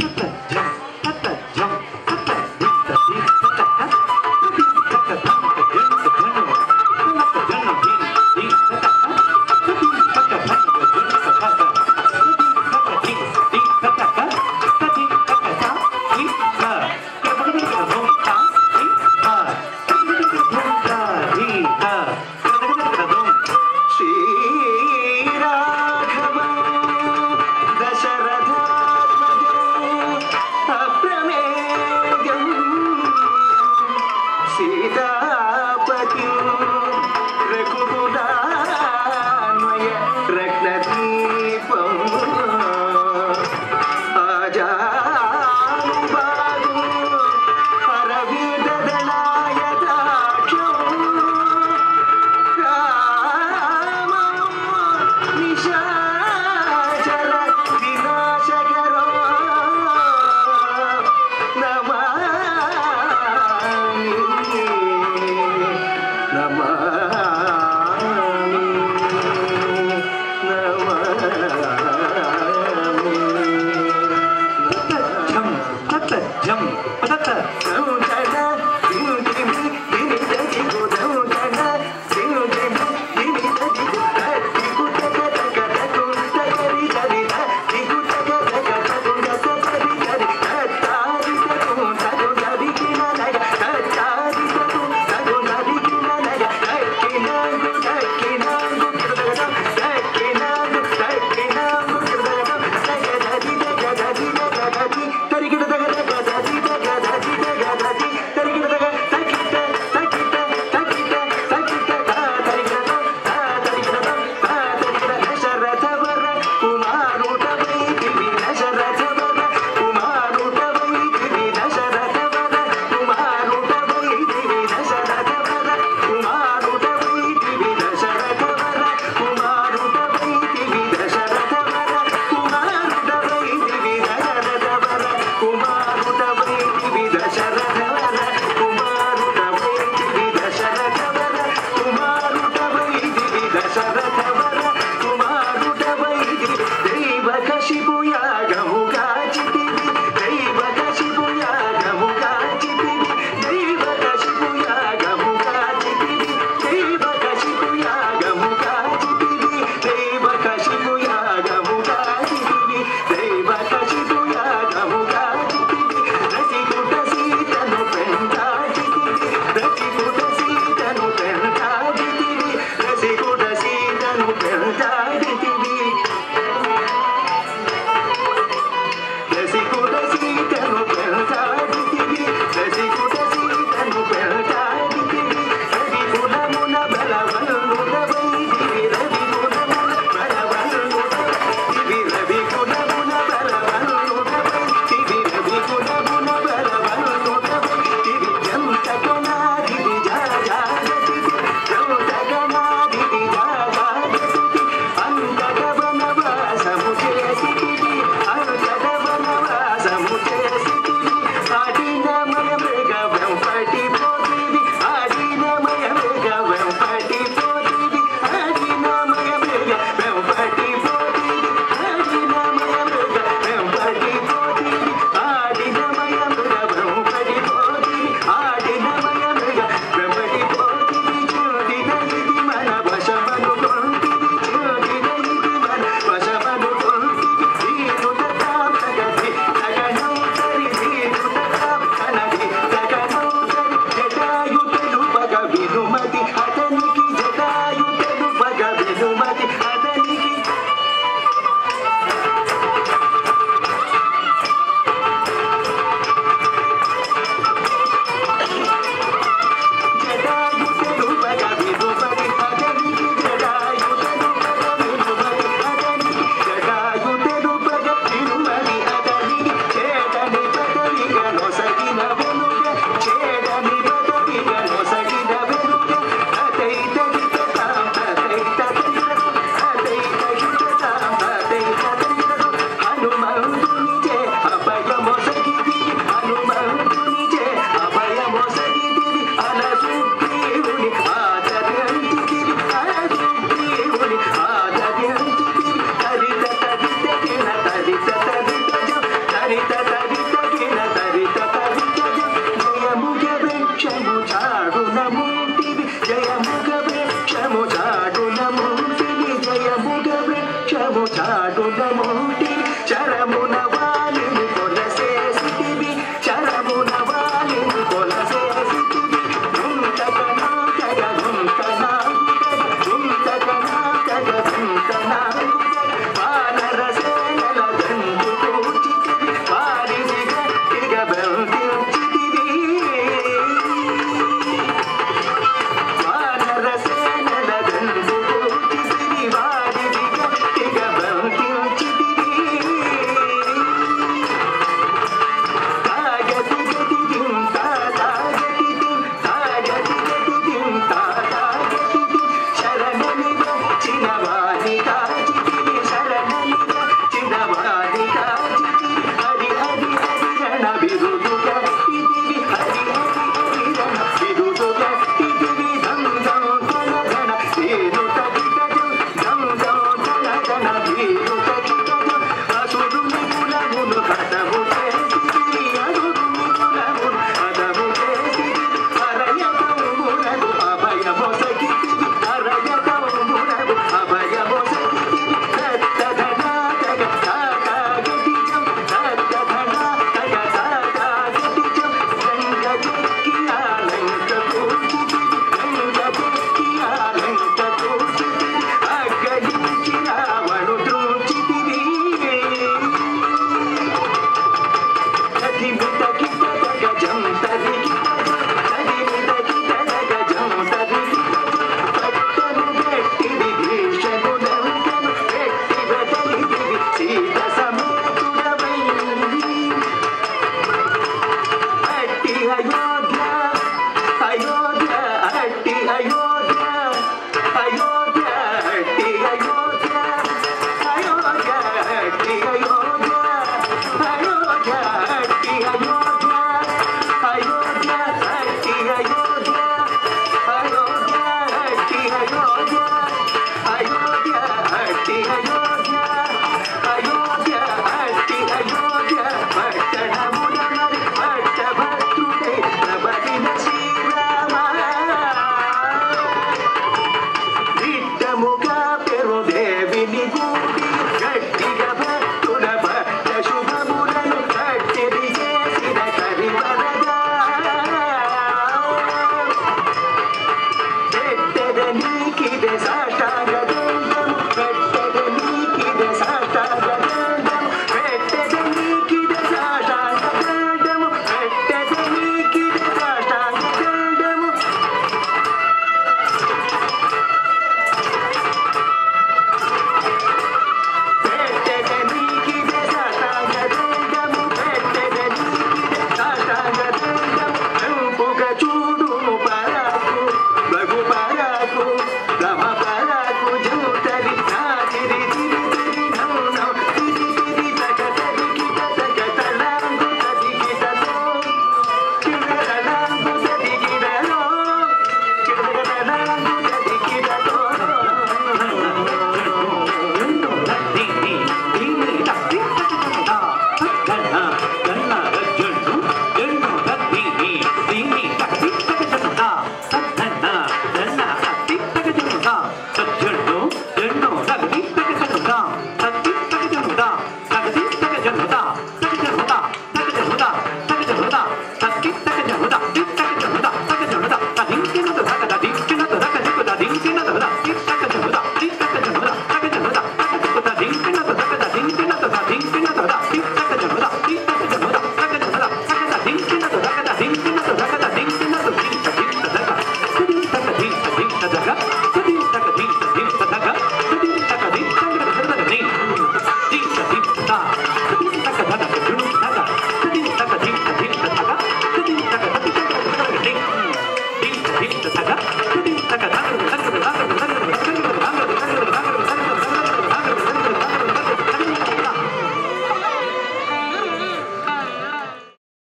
Super. Buddha. Deixa, deixa. Alabama.